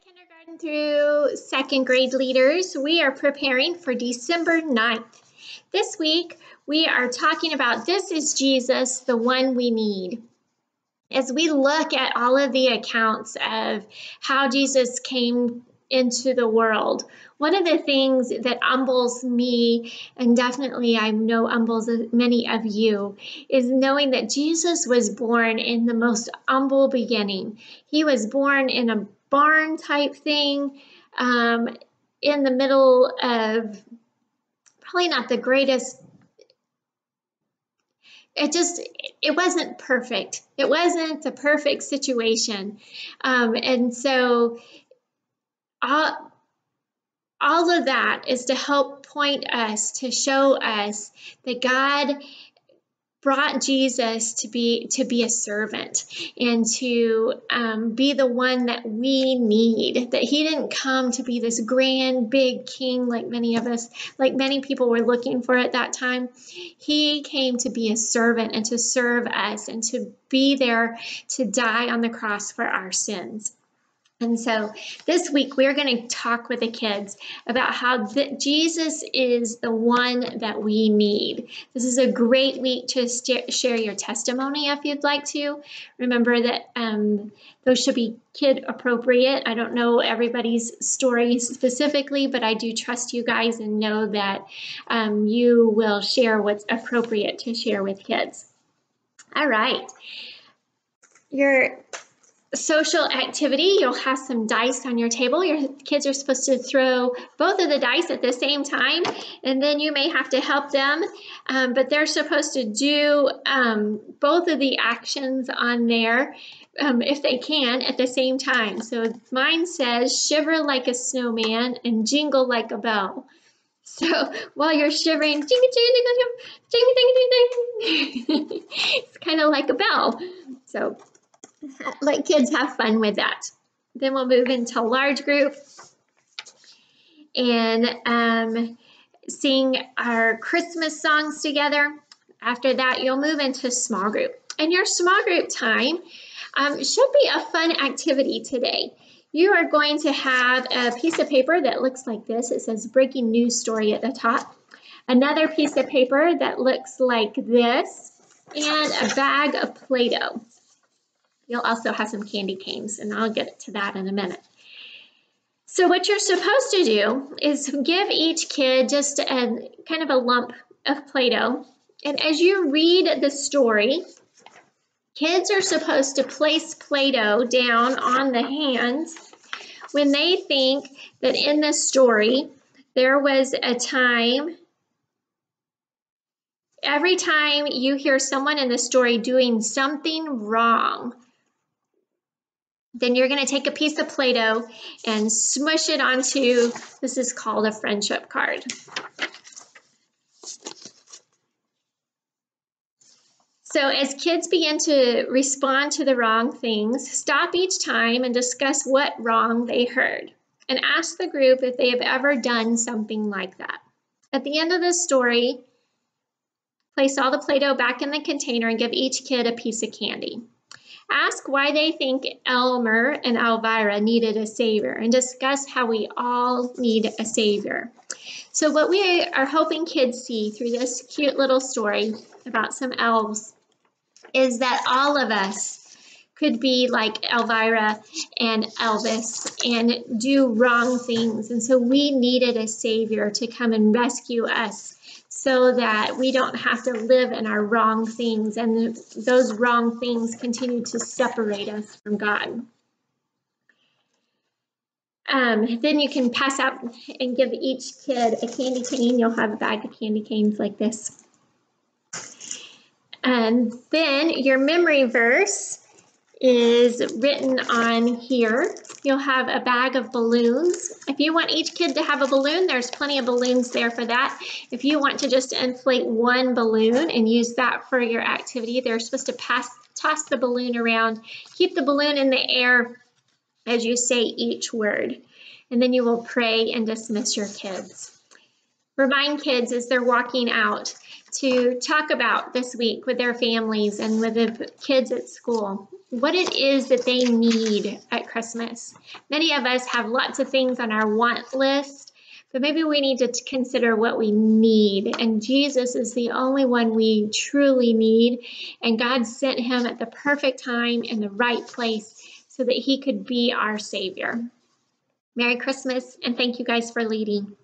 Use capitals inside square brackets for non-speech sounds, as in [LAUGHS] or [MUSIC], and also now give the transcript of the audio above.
Kindergarten through second grade leaders, we are preparing for December 9th. This week, we are talking about This is Jesus, the one we need. As we look at all of the accounts of how Jesus came into the world, one of the things that humbles me, and definitely I know humbles many of you, is knowing that Jesus was born in the most humble beginning. He was born in a barn type thing um, in the middle of probably not the greatest it just it wasn't perfect. It wasn't the perfect situation. Um, and so all, all of that is to help point us to show us that god brought Jesus to be to be a servant and to um, be the one that we need. That he didn't come to be this grand big king like many of us, like many people were looking for at that time. He came to be a servant and to serve us and to be there to die on the cross for our sins. And so this week we're going to talk with the kids about how the, Jesus is the one that we need. This is a great week to st- share your testimony if you'd like to. Remember that um, those should be kid appropriate. I don't know everybody's story specifically, but I do trust you guys and know that um, you will share what's appropriate to share with kids. All right. Your social activity, you'll have some dice on your table. Your kids are supposed to throw both of the dice at the same time, and then you may have to help them, um, but they're supposed to do um, both of the actions on there. Um, if they can at the same time. So mine says shiver like a snowman and jingle like a bell. [LAUGHS] So while you're shivering, jing jing jing jing jing jing jing, [LAUGHS] it's kind of like a bell. So [LAUGHS] let kids have fun with that. Then we'll move into large group and um, sing our Christmas songs together. After that, you'll move into small group. And your small group time um, should be a fun activity today. You are going to have a piece of paper that looks like this. It says breaking news story at the top. Another piece of paper that looks like this and a bag of Play-Doh. You'll also have some candy canes, and I'll get to that in a minute. So what you're supposed to do is give each kid just a kind of a lump of Play-Doh. And as you read the story, kids are supposed to place Play-Doh down on the hands when they think that in the story there was a time every time you hear someone in the story doing something wrong then you're going to take a piece of Play-Doh and smush it onto, this is called a friendship card. So as kids begin to respond to the wrong things, stop each time and discuss what wrong they heard and ask the group if they have ever done something like that. At the end of the story, place all the Play-Doh back in the container and give each kid a piece of candy. Ask why they think Elmer and Elvira needed a savior and discuss how we all need a savior. So what we are hoping kids see through this cute little story about some elves is that all of us could be like Elvira and Elvis and do wrong things. And so we needed a savior to come and rescue us so that we don't have to live in our wrong things and those wrong things continue to separate us from God. Um, then you can pass out and give each kid a candy cane. You'll have a bag of candy canes like this. And then your memory verse is written on here. You'll have a bag of balloons. If you want each kid to have a balloon, there's plenty of balloons there for that. If you want to just inflate one balloon and use that for your activity, they're supposed to pass, toss the balloon around. Keep the balloon in the air as you say each word. And then you will pray and dismiss your kids. Remind kids as they're walking out to talk about this week with their families and with the kids at school what it is that they need at Christmas. Many of us have lots of things on our want list, but maybe we need to consider what we need. And Jesus is the only one we truly need. And God sent him at the perfect time in the right place so that he could be our Savior. Merry Christmas, and thank you guys for leading.